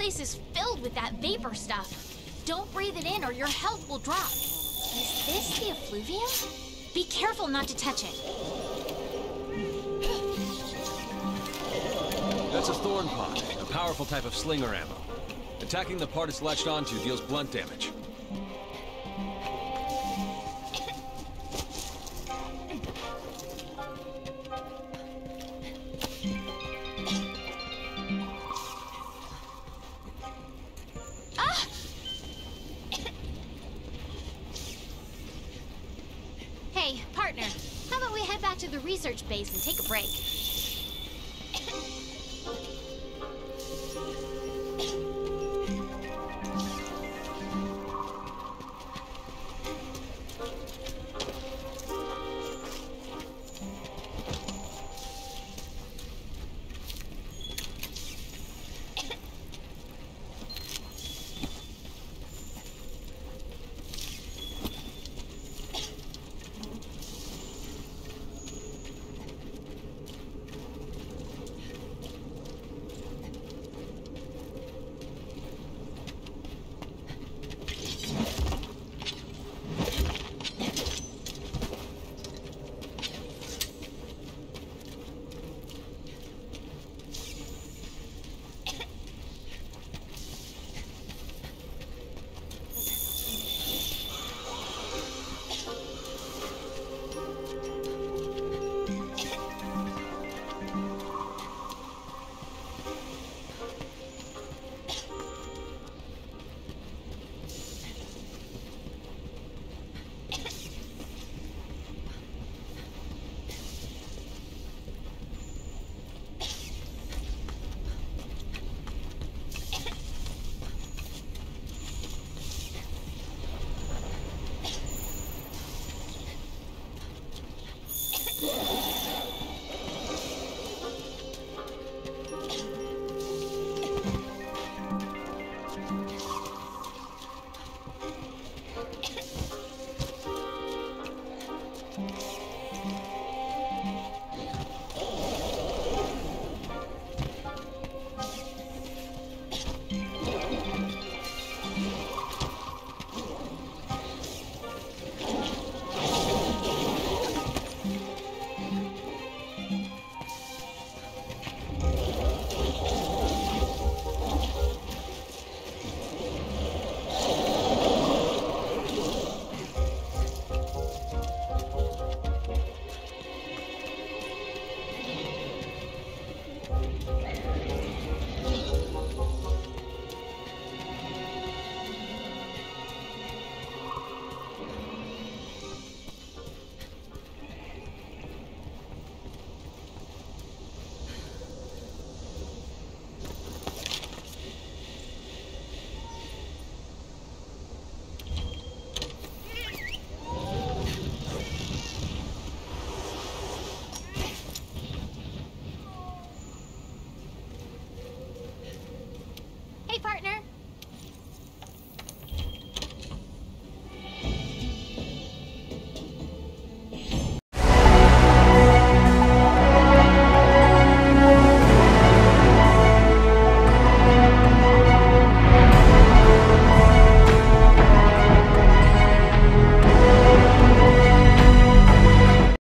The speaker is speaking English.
place is filled with that vapor stuff. Don't breathe it in or your health will drop. Is this the effluvium? Be careful not to touch it. That's a thorn pod, a powerful type of slinger ammo. Attacking the part it's latched onto deals blunt damage. How about we head back to the research base and take a break?